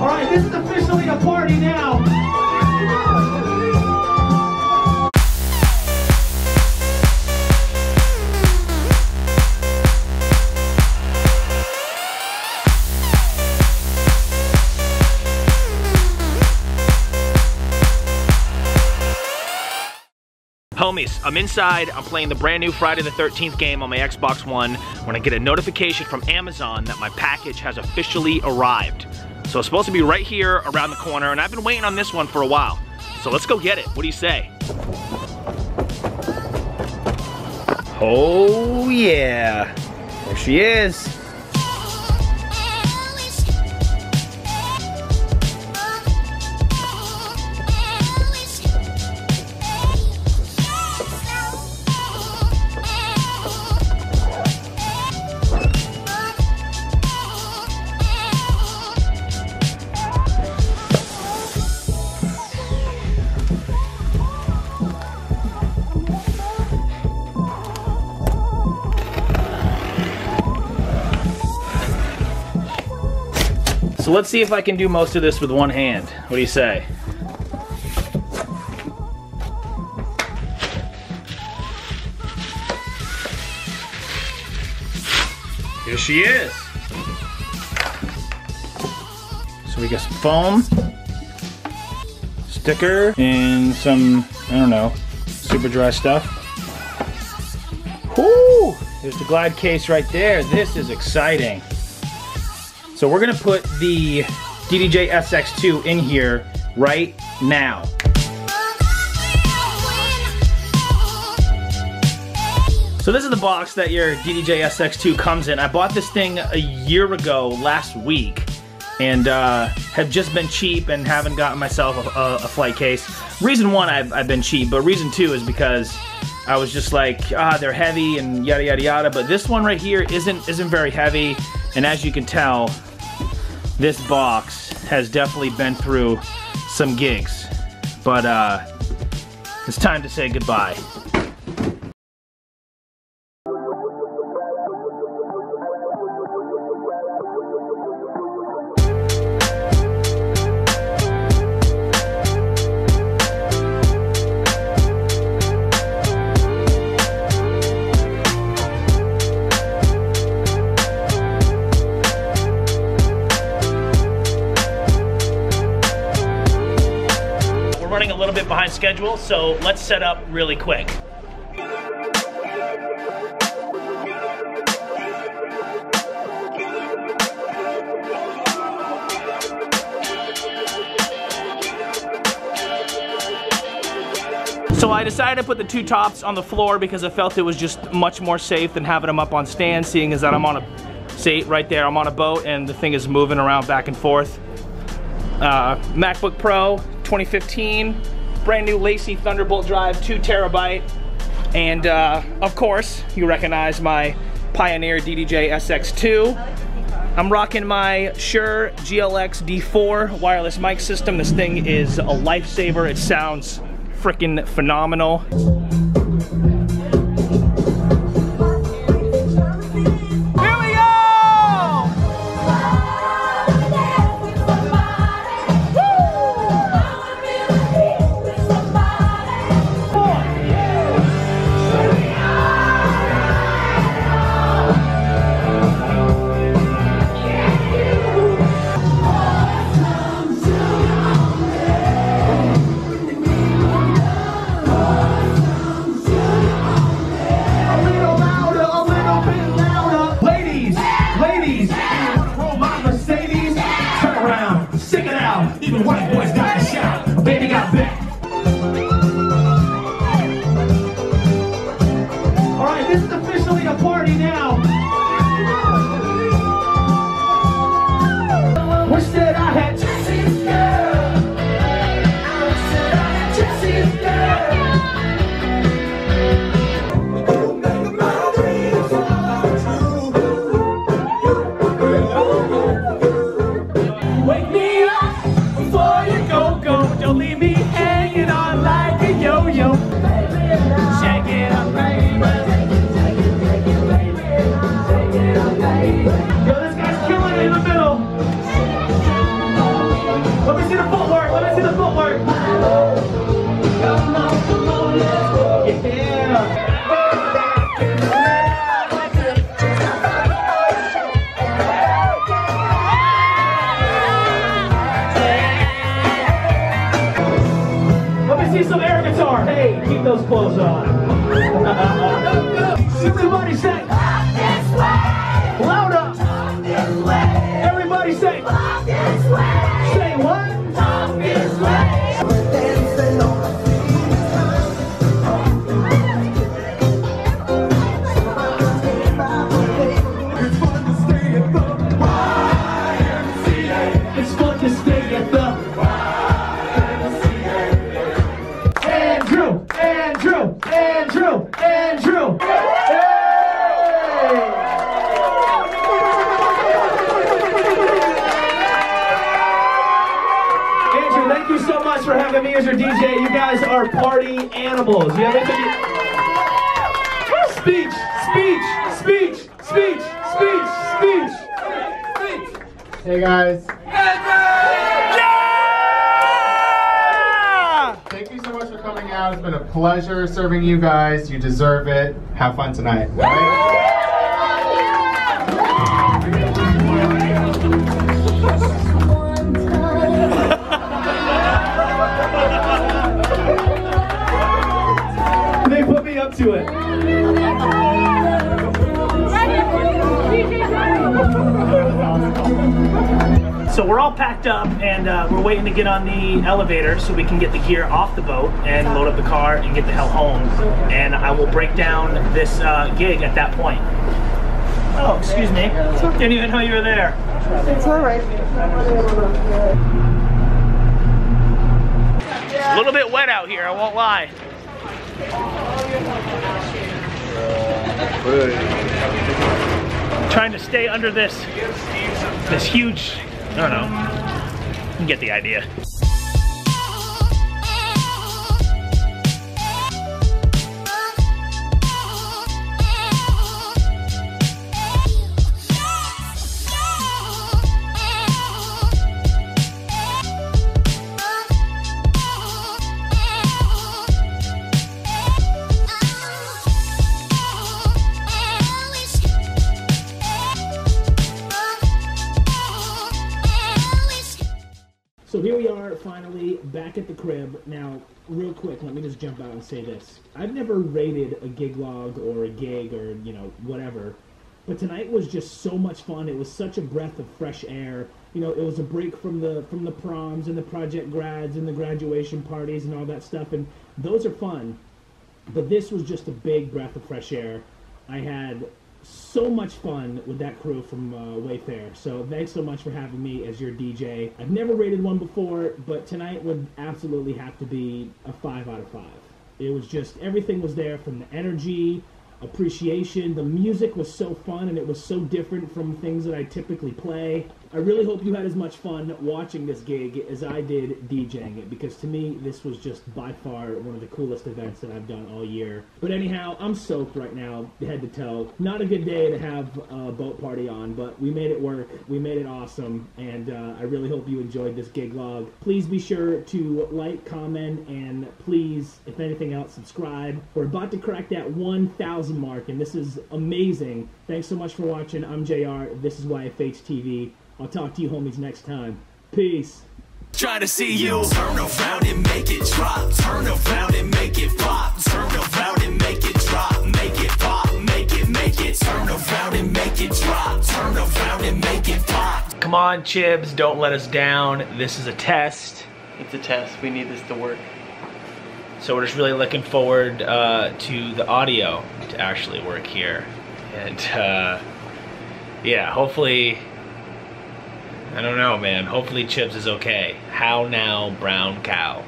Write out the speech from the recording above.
All right, this is officially a party now. Homies, I'm inside. I'm playing the brand new Friday the 13th game on my Xbox One when I get a notification from Amazon that my package has officially arrived. So it's supposed to be right here around the corner, and I've been waiting on this one for a while. So let's go get it. What do you say? Oh yeah, there she is. So let's see if I can do most of this with one hand. What do you say? Here she is. So we got some foam, sticker, and some, I don't know, super dry stuff. Whoo! There's the glide case right there. This is exciting. So we're gonna put the DDJ SX2 in here right now. So this is the box that your DDJ SX2 comes in. I bought this thing a year ago, last week, and uh, have just been cheap and haven't gotten myself a, a, a flight case. Reason one, I've, I've been cheap, but reason two is because I was just like, ah, they're heavy and yada yada yada. But this one right here isn't isn't very heavy, and as you can tell, this box has definitely been through some gigs. But uh, it's time to say goodbye. Behind schedule, so let's set up really quick. So I decided to put the two tops on the floor because I felt it was just much more safe than having them up on stands, seeing as that I'm on a, see right there, I'm on a boat and the thing is moving around back and forth. Uh, MacBook Pro 2015, brand new LaCie Thunderbolt drive, two terabyte. And uh, of course, you recognize my Pioneer DDJ SX2. I'm rocking my Shure GLX D4 wireless mic system. This thing is a lifesaver. It sounds freaking phenomenal. White see some air guitar. Hey, keep those clothes on. Everybody say. Much for having me as your DJ. You guys are party animals. You have anything? Speech, speech, speech, speech, speech, speech. Hey guys, Yeah! thank you so much for coming out. It's been a pleasure serving you guys. You deserve it. Have fun tonight. all right? Up to it. So we're all packed up and uh, we're waiting to get on the elevator so we can get the gear off the boat and load up the car and get the hell home. And I will break down this uh, gig at that point. Oh, excuse me. Didn't even know you were there. It's all right. A little bit wet out here, I won't lie. Trying to stay under this this huge. I don't know. You get the idea. Finally back at the crib. Now, real quick, let me just jump out and say this: I've never rated a gig log or a gig or you know whatever, but tonight was just so much fun. It was such a breath of fresh air. You know, it was a break from the from the proms and the project grads and the graduation parties and all that stuff, and those are fun. But this was just a big breath of fresh air. I had so much fun with that crew from uh, Wayfair. So thanks so much for having me as your DJ. I've never rated one before, but tonight would absolutely have to be a five out of five. It was just everything was there from the energy, appreciation. The music was so fun and it was so different from things that I typically play. I really hope you had as much fun watching this gig as I did DJing it because to me this was just by far one of the coolest events that I've done all year. But anyhow, I'm soaked right now, head to toe. Not a good day to have a boat party on, but we made it work. We made it awesome, and uh, I really hope you enjoyed this gig log. Please be sure to like, comment, and please, if anything else, subscribe. We're about to crack that 1,000 mark, and this is amazing. Thanks so much for watching. I'm JR. This is YFH TV. I'll talk to you homies next time. Peace. Trying to see you turn around and make it drop. Turn around and make it pop. Turn around and make it drop. Make it pop. Make it, make it. Turn around and make it drop. Turn around and make it pop. Come on, Chibs, don't let us down. This is a test. It's a test. We need this to work. So we're just really looking forward uh, to the audio to actually work here. And uh, yeah, hopefully, I don't know, man. Hopefully Chips is okay. How now, brown cow?